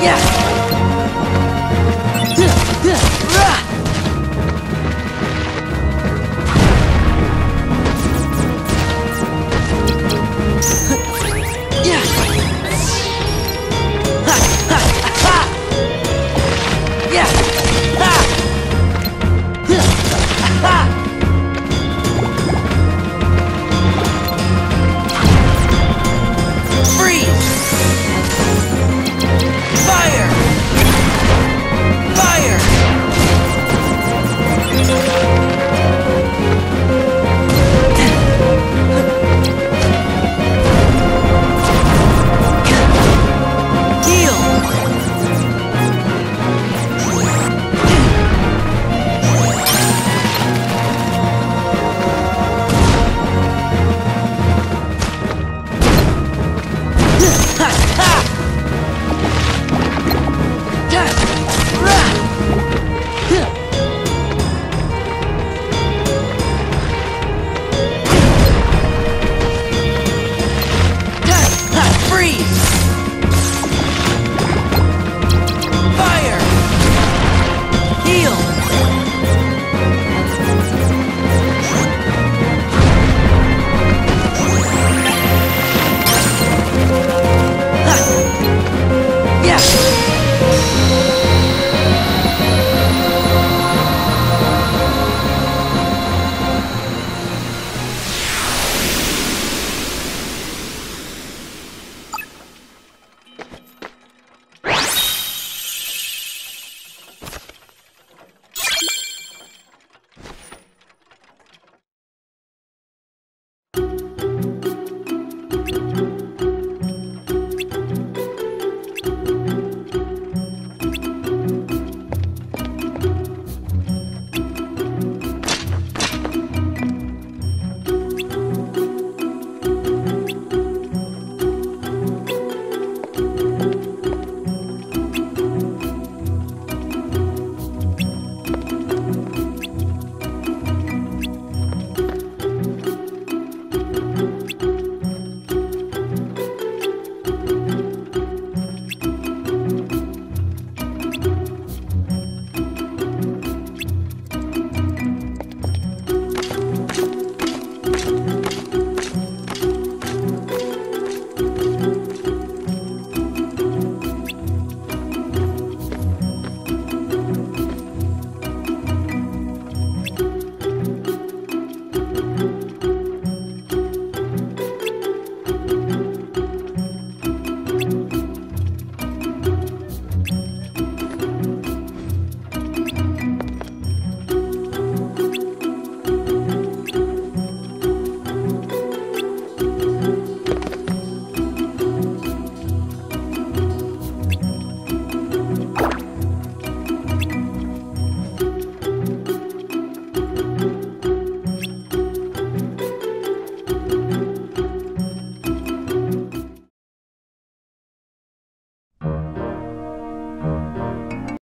Yeah!